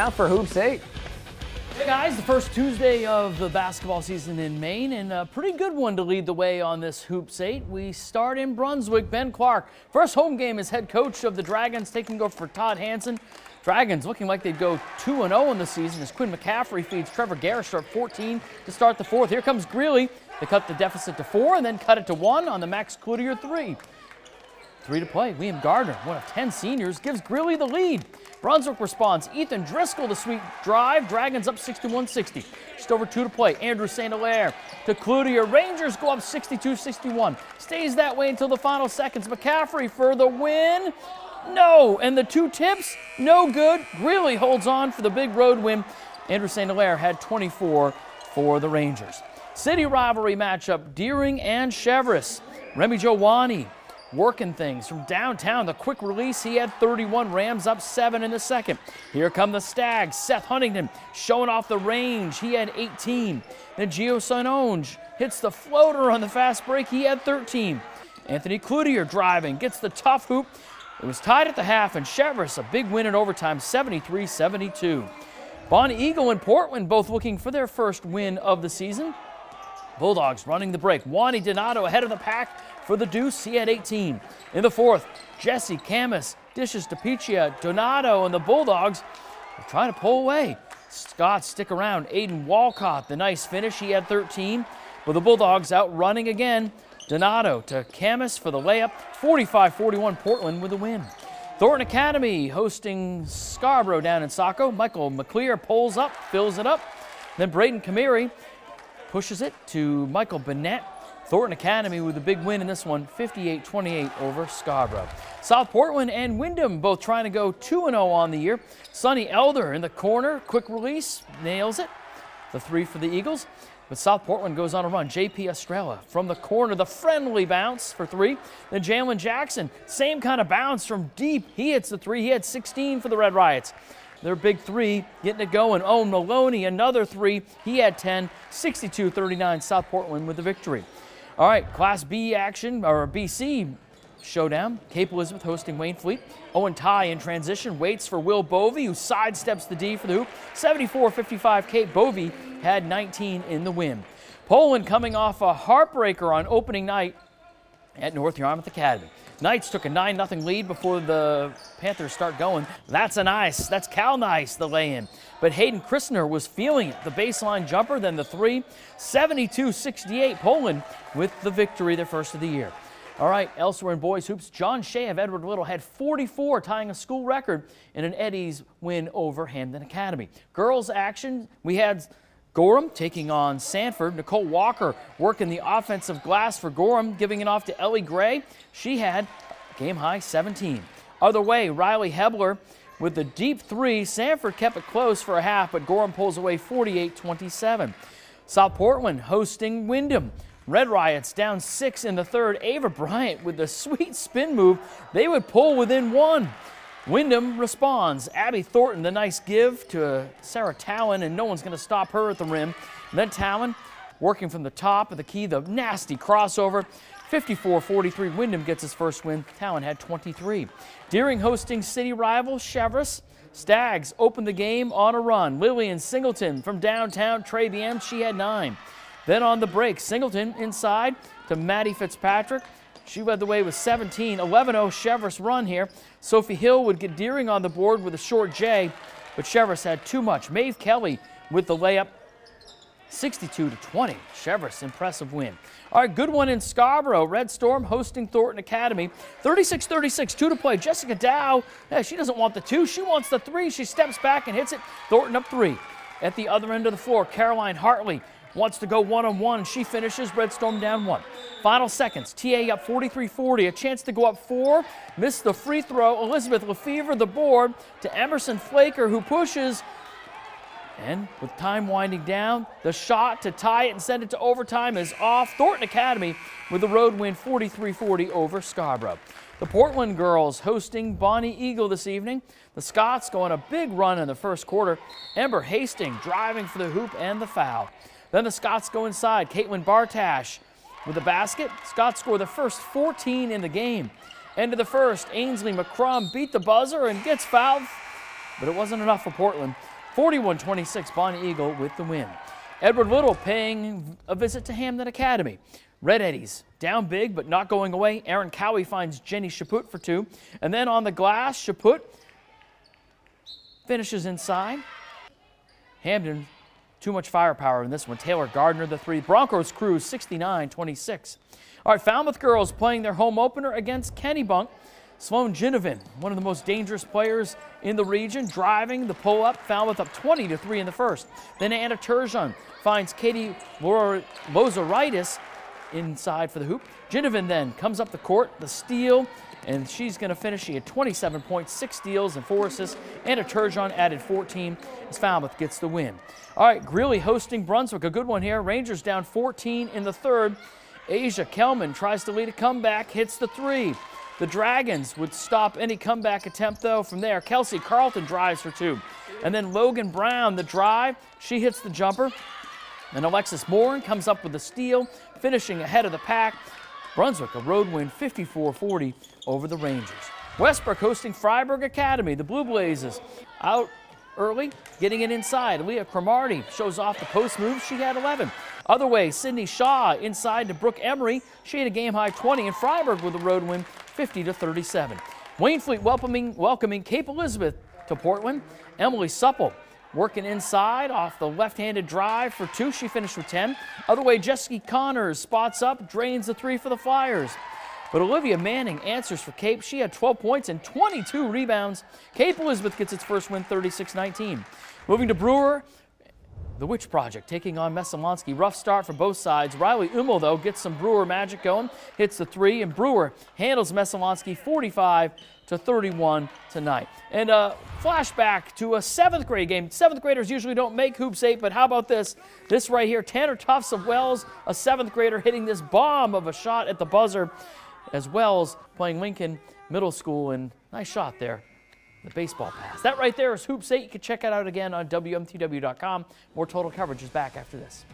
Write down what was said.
Now for Hoops 8. Hey guys, the first Tuesday of the basketball season in Maine, and a pretty good one to lead the way on this Hoops 8. We start in Brunswick. Ben Clark, first home game as head coach of the Dragons, taking over for Todd Hanson. Dragons looking like they'd go 2 0 in the season as Quinn McCaffrey feeds Trevor Garrish up 14 to start the fourth. Here comes Greeley. They cut the deficit to four and then cut it to one on the Max Cloutier three. Three to play. Liam Gardner, one of 10 seniors, gives Greeley the lead. Brunswick responds. Ethan Driscoll, the sweet drive. Dragons up 61-60. Just over two to play. Andrew St. Hilaire to Cloutier. Rangers go up 62-61. Stays that way until the final seconds. McCaffrey for the win. No. And the two tips, no good. Greeley holds on for the big road win. Andrew St. Hilaire had 24 for the Rangers. City rivalry matchup, Deering and Cheverus. Remy Jowani working things from downtown. The quick release, he had 31. Rams up seven in the second. Here come the Stags. Seth Huntington showing off the range. He had 18. Then Gio Sononge hits the floater on the fast break. He had 13. Anthony Cloutier driving, gets the tough hoop. It was tied at the half, and Cheverus a big win in overtime, 73-72. Bonny Eagle and Portland both looking for their first win of the season. Bulldogs running the break. Wani Donato ahead of the pack for the deuce. He had 18. In the fourth, Jesse Camus dishes to Pichia. Donato and the Bulldogs are trying to pull away. Scott stick around. Aiden Walcott, the nice finish. He had 13. But the Bulldogs out running again. Donato to Camus for the layup. 45-41 Portland with a win. Thornton Academy hosting Scarborough down in Saco. Michael McClear pulls up, fills it up. Then Braden Kamiri pushes it to Michael Bennett. Thornton Academy with a big win in this one, 58-28 over Scarborough. South Portland and Windham both trying to go 2-0 on the year. Sonny Elder in the corner, quick release, nails it. The three for the Eagles. But South Portland goes on a run. J.P. Estrella from the corner, the friendly bounce for three. Then Jalen Jackson, same kind of bounce from deep. He hits the three. He had 16 for the Red Riots. Their big three getting it going. Oh, Maloney, another three. He had 10, 62 39. South Portland with the victory. All right, Class B action, or BC showdown. Cape Elizabeth hosting Waynflete. Owen Ty in transition waits for Will Bovey, who sidesteps the D for the hoop. 74-55 Cape Bovey had 19 in the win. Poland coming off a heartbreaker on opening night at North Yarmouth Academy. Knights took a 9-0 lead before the Panthers start going. That's a nice. That's Cal Nice, the lay-in. But Hayden Christner was feeling it. The baseline jumper, then the three. 72-68 Poland with the victory, their first of the year. All right, elsewhere in boys hoops, John Shea of Edward Little had 44, tying a school record in an Eddie's win over Hampden Academy. Girls action, we had Gorham taking on Sanford. Nicole Walker working the offensive glass for Gorham, giving it off to Ellie Gray. She had game high 17. Other way, Riley Hebler with the deep three. Sanford kept it close for a half, but Gorham pulls away 48-27. South Portland hosting Windham. Red Riots down six in the third. Ava Bryant with the sweet spin move. They would pull within one. Windham responds. Abby Thornton, the nice give to Sarah Talon, and no one's going to stop her at the rim. And then Talon working from the top of the key, the nasty crossover. 54-43, Windham gets his first win. Talon had 23. Deering hosting city rival Cheverus. Stags opened the game on a run. Lillian Singleton from downtown Trebian, she had nine. Then on the break, Singleton inside to Maddie Fitzpatrick. She led the way with 17. 11-0 Cheverus run here. Sophie Hill would get Deering on the board with a short J, but Cheverus had too much. Maeve Kelly with the layup. 62 to 20. Cheverus impressive win. All right, good one in Scarborough. Red Storm hosting Thornton Academy. 36-36, two to play. Jessica Dow, yeah, she doesn't want the two. She wants the three. She steps back and hits it. Thornton up three. At the other end of the floor, Caroline Hartley wants to go one-on-one. She finishes. Red Storm down one. Final seconds. TA up 43-40. A chance to go up four. Missed the free throw. Elizabeth Lefevre the board to Emerson Flaker who pushes. And with time winding down, the shot to tie it and send it to overtime is off. Thornton Academy with the road win 43-40 over Scarborough. The Portland girls hosting Bonny Eagle this evening. The Scots go on a big run in the first quarter. Ember Hastings driving for the hoop and the foul. Then the Scots go inside. Caitlin Bartash with the basket. Scots score the first 14 in the game. End of the first, Ainsley McCrum beat the buzzer and gets fouled. but it wasn't enough for Portland. 41-26, Bonny Eagle with the win. Edward Little paying a visit to Hampden Academy. Red Eddies down big, but not going away. Aaron Cowie finds Jenny Chaput for two. And then on the glass, Chaput finishes inside. Hampden, too much firepower in this one. Taylor Gardner, the three. Broncos cruise 69-26. All right, Falmouth girls playing their home opener against Kennebunk. Sloan Ginnivan, one of the most dangerous players in the region, driving the pull-up. Falmouth up 20 to 3 in the first. Then Anna Turgeon finds Katie Lozaritis inside for the hoop. Ginnivan then comes up the court, the steal, and she's going to finish. She had 27 points, six steals, and four assists. Anna Turgeon added 14 as Falmouth gets the win. All right, Greeley hosting Brunswick. A good one here. Rangers down 14 in the third. Asia Kelman tries to lead a comeback, hits the three. The Dragons would stop any comeback attempt, though. From there, Kelsey Carlton drives for two. And then Logan Brown, the drive, she hits the jumper. And Alexis Moore comes up with a steal, finishing ahead of the pack. Brunswick, a road win 54-40 over the Rangers. Westbrook hosting Fryeburg Academy. The Blue Blazes out early, getting it inside. Leah Cromartie shows off the post move. She had 11. Other way, Sydney Shaw inside to Brooke Emery. She had a game high 20, and Fryeburg with a road win 50 to 37. Waynflete welcoming, welcoming Cape Elizabeth to Portland. Emily Supple working inside off the left-handed drive for two. She finished with 10. Other way, Jessica Connors spots up, drains the three for the Flyers. But Olivia Manning answers for Cape. She had 12 points and 22 rebounds. Cape Elizabeth gets its first win 36-19. Moving to Brewer, the Witch Project taking on Messalonskee. Rough start for both sides. Riley Ummel, though, gets some Brewer magic going, hits the three, and Brewer handles Messalonskee 45 to 31 tonight. And a flashback to a seventh grade game. Seventh graders usually don't make hoops eight, but how about this? This right here, Tanner Tufts of Wells, a seventh grader hitting this bomb of a shot at the buzzer, as Wells playing Lincoln Middle School, and nice shot there the baseball pass. That right there is Hoops 8. You can check it out again on WMTW.com. More total coverage is back after this.